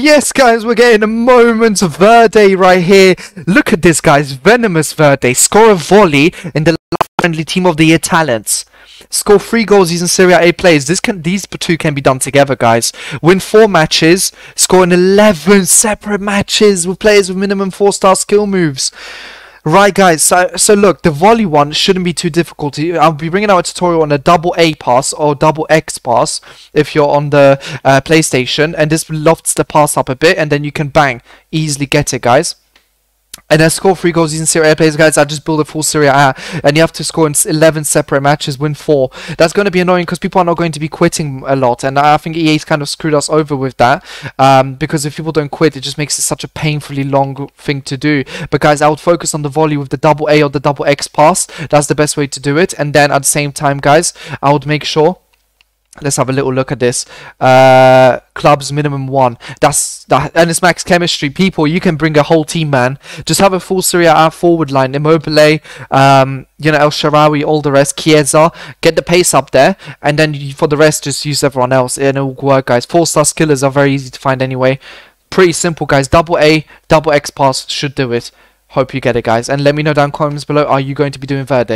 yes, guys, we're getting a moment of Verde right here. Look at this, guys. Venomous Verde. Score a volley in the friendly team of the year talents. Score three goals using Serie A players. This can these two can be done together, guys. Win four matches. Score in eleven separate matches with players with minimum four star skill moves. Right, guys. So, so look, the volley one shouldn't be too difficult. I'll be bringing out a tutorial on a double A pass or double X pass if you're on the uh, PlayStation, and this lofts the pass up a bit, and then you can bang easily get it, guys and I score three goals using Serie A players, guys. I just build a full Serie A, and you have to score in 11 separate matches, win four. That's going to be annoying because people are not going to be quitting a lot, and I think EA's kind of screwed us over with that. Um, because if people don't quit, it just makes it such a painfully long thing to do. But guys, I would focus on the volley with the double A or the double X pass. That's the best way to do it. And then at the same time, guys, I would make sure Let's have a little look at this. Uh, clubs minimum one. That's that, and it's max chemistry. People, you can bring a whole team, man. Just have a full Serie A forward line. Immobile, um, you know, El Shaarawy, all the rest. Chiesa, get the pace up there, and then you, for the rest, just use everyone else, and it will work, guys. Four star skillers are very easy to find anyway. Pretty simple, guys. Double A, double X pass should do it. Hope you get it, guys. And let me know down comments below. Are you going to be doing Verde?